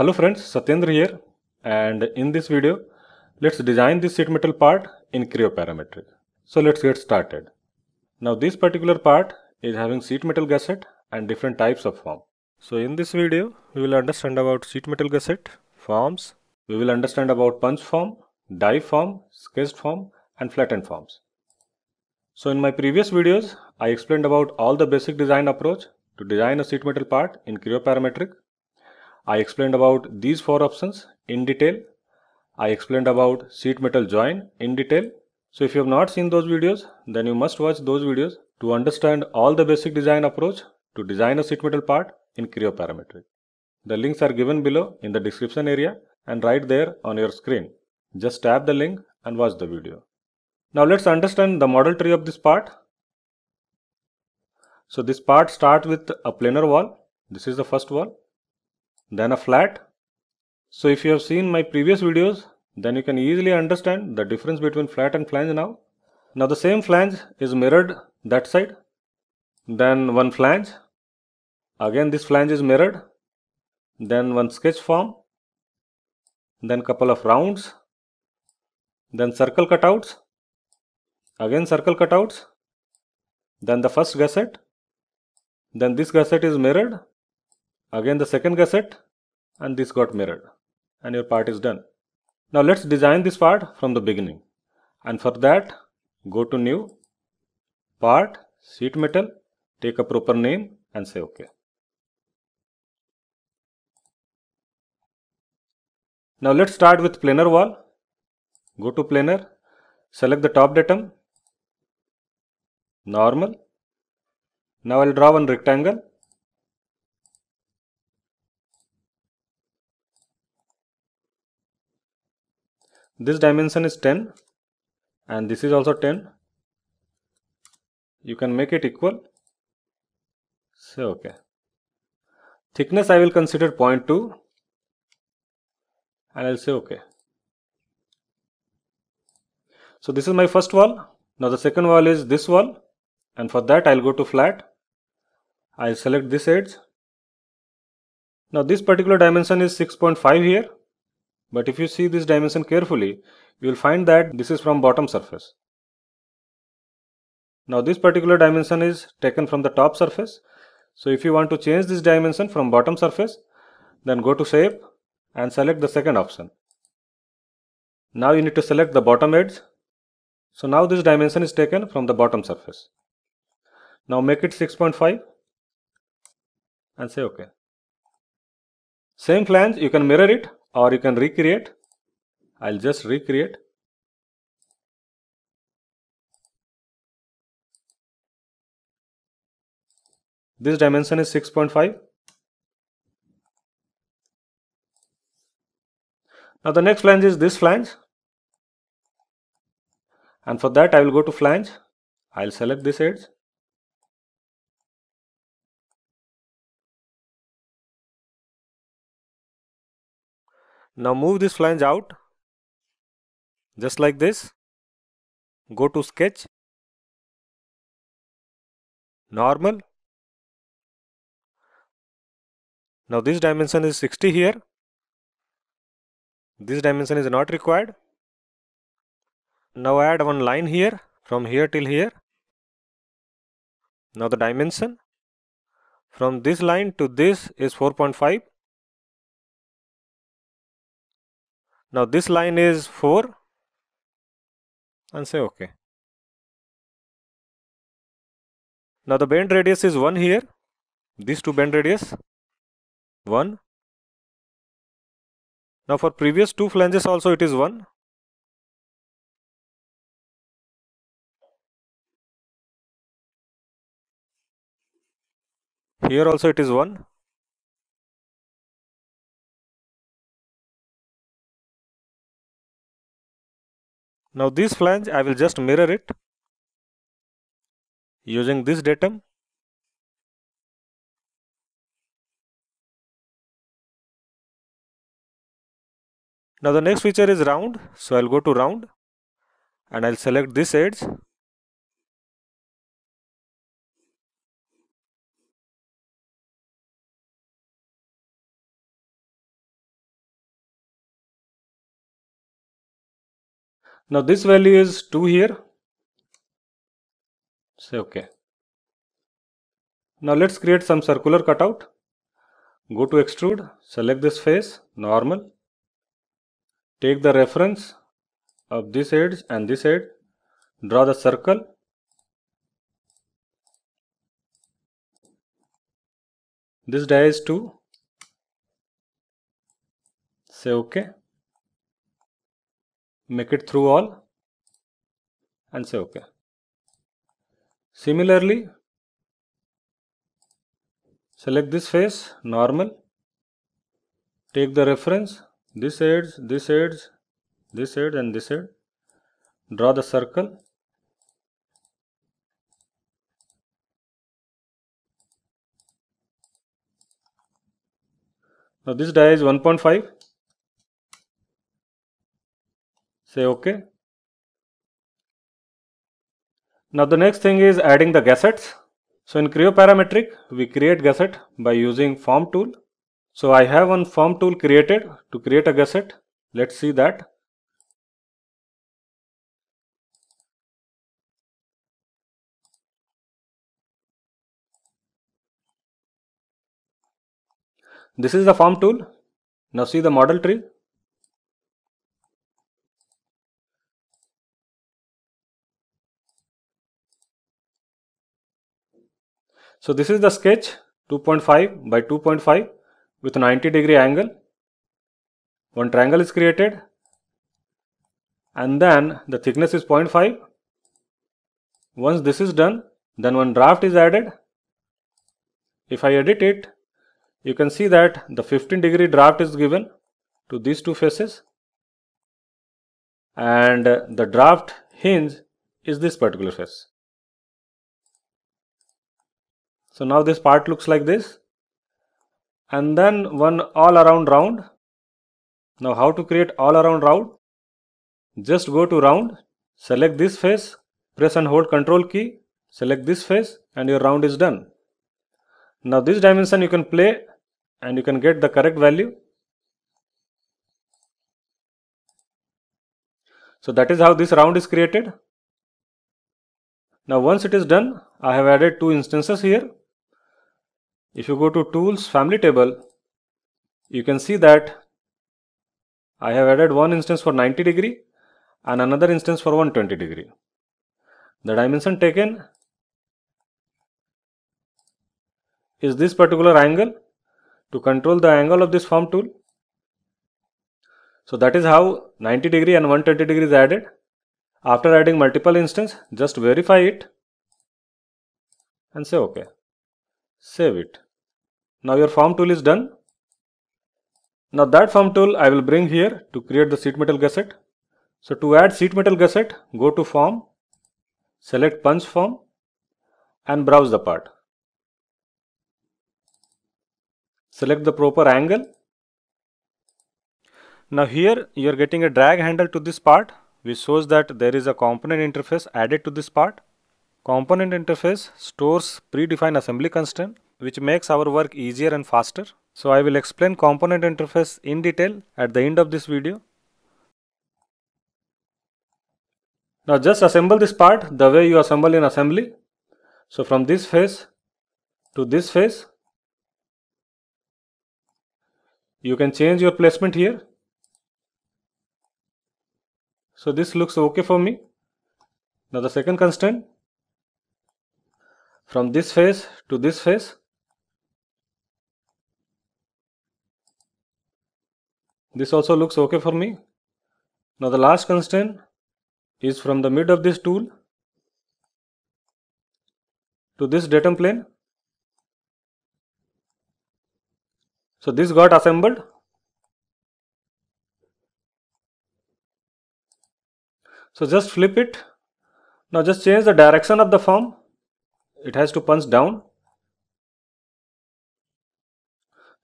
Hello friends, Satyendra here and in this video let's design this sheet metal part in Creo parametric. So let's get started. Now this particular part is having sheet metal gusset and different types of form. So in this video we will understand about sheet metal gusset, forms, we will understand about punch form, die form, sketched form and flattened forms. So in my previous videos I explained about all the basic design approach to design a sheet metal part in Creo parametric. I explained about these four options in detail. I explained about sheet metal join in detail. So if you have not seen those videos, then you must watch those videos to understand all the basic design approach to design a sheet metal part in Creo parametric. The links are given below in the description area and right there on your screen. Just tap the link and watch the video. Now let's understand the model tree of this part. So this part starts with a planar wall. This is the first wall. Then a flat. So if you have seen my previous videos, then you can easily understand the difference between flat and flange now. Now the same flange is mirrored that side. Then one flange. Again this flange is mirrored. Then one sketch form. Then couple of rounds. Then circle cutouts. Again circle cutouts. Then the first gusset. Then this gusset is mirrored. Again the second gusset and this got mirrored and your part is done. Now let's design this part from the beginning and for that go to new part sheet metal take a proper name and say ok. Now let's start with planar wall. Go to planar, select the top datum, normal. Now I'll draw one rectangle. This dimension is 10 and this is also 10. You can make it equal. Say okay. Thickness I will consider 0.2 and I'll say okay. So this is my first wall. Now the second wall is this wall and for that I'll go to flat. I'll select this edge. Now this particular dimension is 6.5 here but if you see this dimension carefully you will find that this is from bottom surface. Now this particular dimension is taken from the top surface. So if you want to change this dimension from bottom surface then go to shape and select the second option. Now you need to select the bottom edge. So now this dimension is taken from the bottom surface. Now make it 6.5 and say OK. Same flange you can mirror it or you can recreate. I'll just recreate. This dimension is 6.5 Now the next flange is this flange and for that I will go to flange. I'll select this edge. Now move this flange out just like this. Go to sketch, normal. Now this dimension is 60 here this dimension is not required now add one line here from here till here now the dimension from this line to this is 4.5 now this line is 4 and say ok now the bend radius is 1 here these two bend radius 1 now for previous two flanges also it is 1. Here also it is 1. Now this flange I will just mirror it using this datum Now the next feature is round. So I'll go to round and I'll select this edge. Now this value is 2 here. Say OK. Now let's create some circular cutout. Go to extrude, select this face, normal. Take the reference of this edge and this edge. Draw the circle. This die is 2. Say OK make it through all and say OK. Similarly, select this face, normal, take the reference, this edge, this edge, this edge and this edge, draw the circle, Now this die is 1.5 say OK. Now the next thing is adding the gussets. So in Creo Parametric, we create gusset by using form tool. So I have one form tool created to create a gusset. Let's see that. This is the form tool. Now see the model tree. So this is the sketch 2.5 by 2.5 with 90 degree angle. One triangle is created and then the thickness is 0.5. Once this is done, then one draft is added. If I edit it, you can see that the 15 degree draft is given to these two faces and the draft hinge is this particular face. So now this part looks like this and then one all around round. Now how to create all around round? Just go to round, select this face, press and hold control key, select this face and your round is done. Now this dimension you can play and you can get the correct value. So that is how this round is created. Now once it is done, I have added two instances here. If you go to tools family table, you can see that I have added one instance for 90 degree and another instance for 120 degree. The dimension taken is this particular angle to control the angle of this form tool. So that is how 90 degree and 120 degree is added. After adding multiple instance, just verify it and say OK save it. Now your form tool is done. Now that form tool I will bring here to create the sheet metal gusset. So to add sheet metal gusset, go to form, select punch form and browse the part. Select the proper angle. Now here you are getting a drag handle to this part which shows that there is a component interface added to this part. Component interface stores predefined assembly constraint which makes our work easier and faster. So I will explain component interface in detail at the end of this video. Now just assemble this part the way you assemble in assembly. So from this face to this face, you can change your placement here. So this looks okay for me. Now the second constraint from this face to this face this also looks okay for me. Now the last constraint is from the mid of this tool to this datum plane. So this got assembled. So just flip it. Now just change the direction of the form it has to punch down.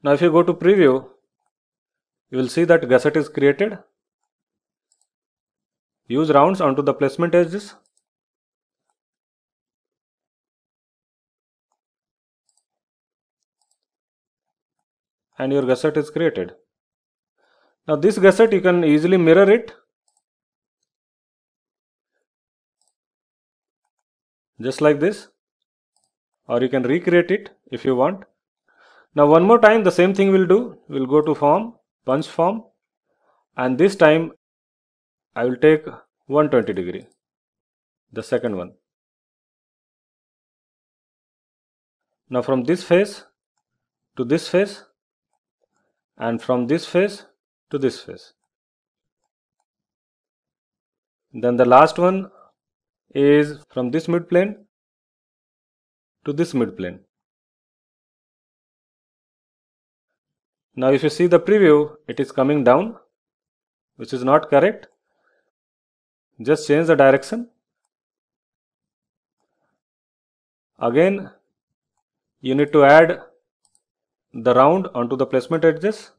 Now if you go to preview, you will see that gusset is created. Use rounds onto the placement edges. And your gusset is created. Now this gusset you can easily mirror it. Just like this or you can recreate it if you want. Now one more time the same thing we'll do. We'll go to form, punch form and this time I will take 120 degree, the second one. Now from this face to this face and from this face to this face. Then the last one is from this mid plane to this mid plane. Now if you see the preview, it is coming down, which is not correct. Just change the direction. Again, you need to add the round onto the placement edges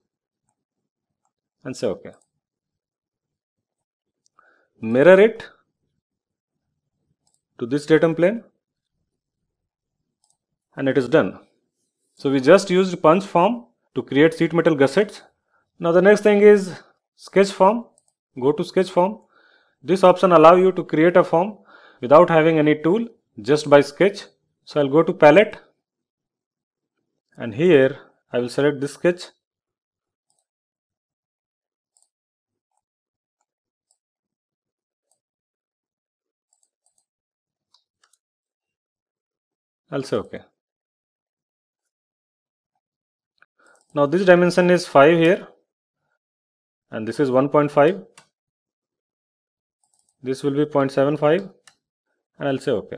and say OK. Mirror it to this datum plane and it is done. So we just used punch form to create sheet metal gussets. Now the next thing is sketch form. Go to sketch form. This option allow you to create a form without having any tool just by sketch. So I'll go to palette and here I will select this sketch I'll say OK. Now this dimension is 5 here and this is 1.5. This will be 0.75 and I'll say OK.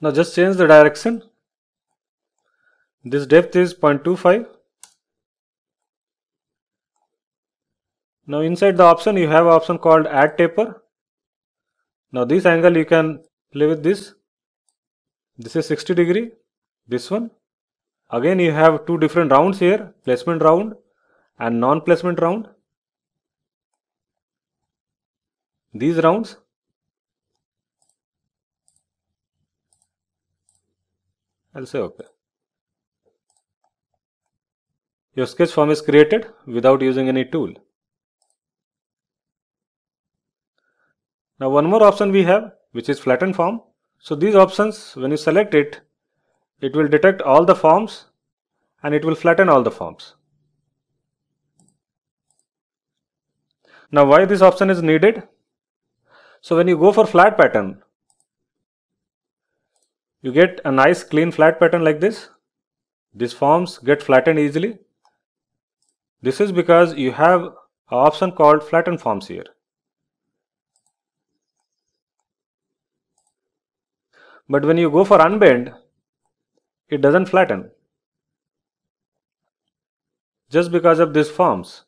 Now just change the direction. This depth is 0.25. Now inside the option you have option called add taper. Now this angle you can play with this. This is 60 degree. This one. Again you have two different rounds here. Placement round and non-placement round. These rounds I'll say OK. Your sketch form is created without using any tool. Now one more option we have which is flatten form. So these options when you select it, it will detect all the forms and it will flatten all the forms. Now why this option is needed? So when you go for flat pattern, you get a nice clean flat pattern like this. These forms get flattened easily. This is because you have an option called flatten forms here. But when you go for unbend, it doesn't flatten. Just because of these forms.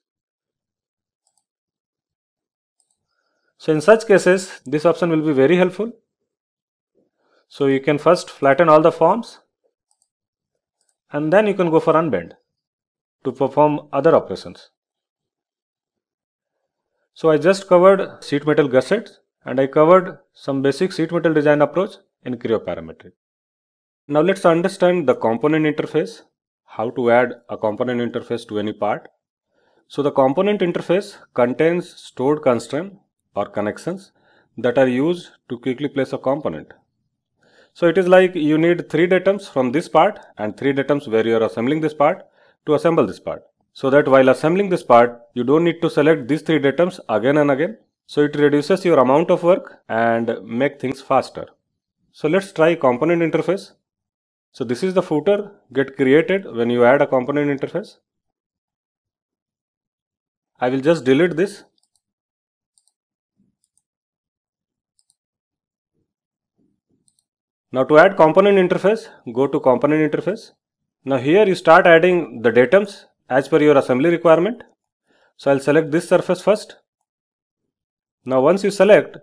So in such cases, this option will be very helpful. So you can first flatten all the forms and then you can go for unbend to perform other operations. So I just covered sheet metal gussets and I covered some basic sheet metal design approach in Creo Parametric. Now let's understand the component interface, how to add a component interface to any part. So the component interface contains stored constraints or connections that are used to quickly place a component. So it is like you need three datums from this part and three datums where you are assembling this part to assemble this part. So that while assembling this part, you don't need to select these three datums again and again. So it reduces your amount of work and make things faster. So let's try component interface. So this is the footer get created when you add a component interface. I will just delete this Now to add component interface, go to component interface. Now here you start adding the datums as per your assembly requirement. So I'll select this surface first. Now once you select,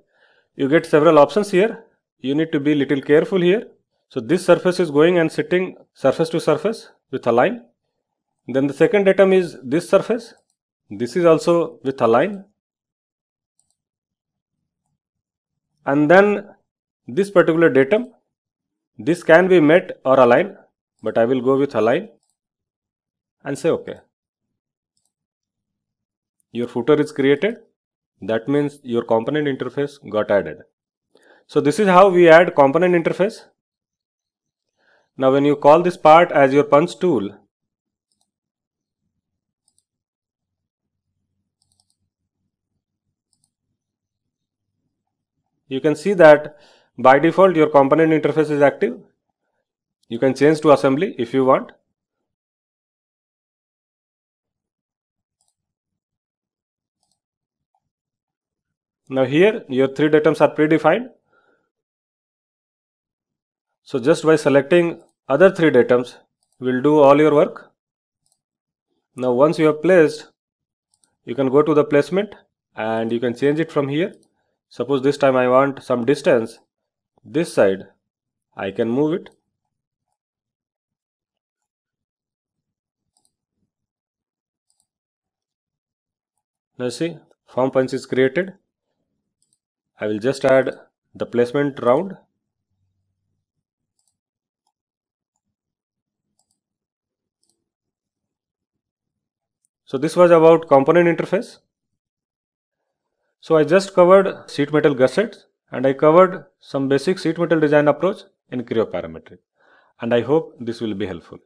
you get several options here. You need to be little careful here. So this surface is going and sitting surface to surface with a line. Then the second datum is this surface. This is also with a line. And then this particular datum this can be met or aligned, but I will go with align and say OK. Your footer is created. That means your component interface got added. So this is how we add component interface. Now when you call this part as your punch tool, you can see that by default your component interface is active. You can change to assembly if you want. Now here your three datums are predefined. So just by selecting other three datums will do all your work. Now once you have placed, you can go to the placement and you can change it from here. Suppose this time I want some distance this side, I can move it. Now see, form punch is created I will just add the placement round So this was about component interface. So I just covered sheet metal gussets and I covered some basic sheet metal design approach in Creo parametric and I hope this will be helpful.